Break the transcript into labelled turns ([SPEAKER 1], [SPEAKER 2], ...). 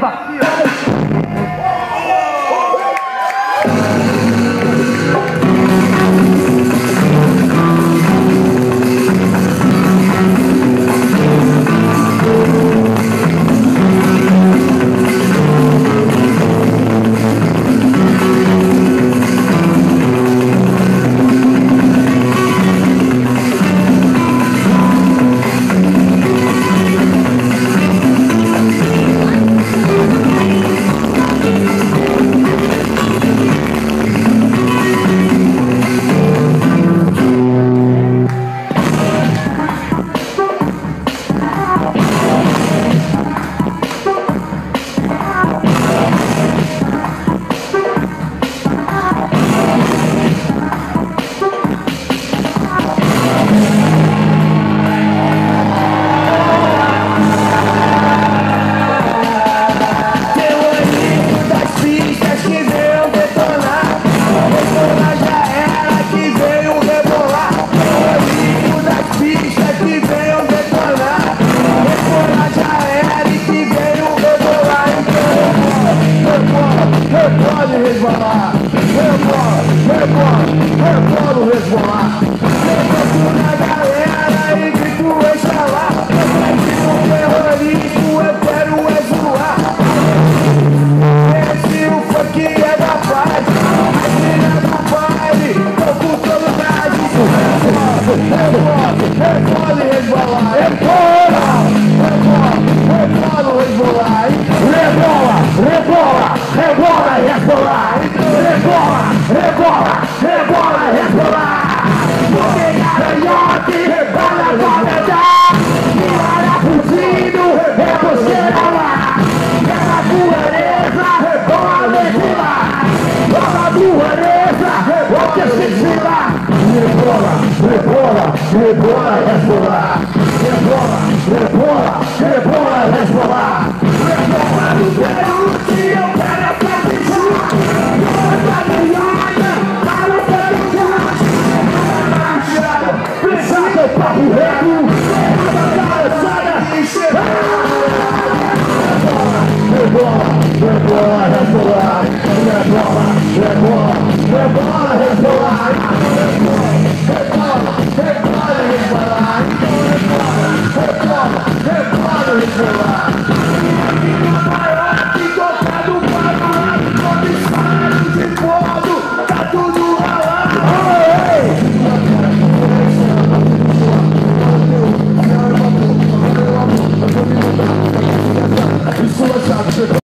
[SPEAKER 1] 放屁 rebola, rebola, rebola o resvalar. Eu na galera e grito exalar. Eu terrorista, eu quero é zoar. Esse o funk é da paz, a filha do baile, tô com gás. Rebola, rebola e resvalar. Rebola, rebola, rebola o resvalar. Rebola, rebola, rebola e resvalar. Rebola, rebola, rebola e resvalar. Porque garote, rebola pra verdade. Olha fugindo, é você lá. Ela pureza, rebola lá. Olha pureza, onde se. Rebola, rebola, rebola. Rebola,